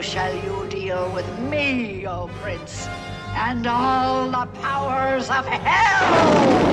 Shall you deal with me, O prince, and all the powers of hell!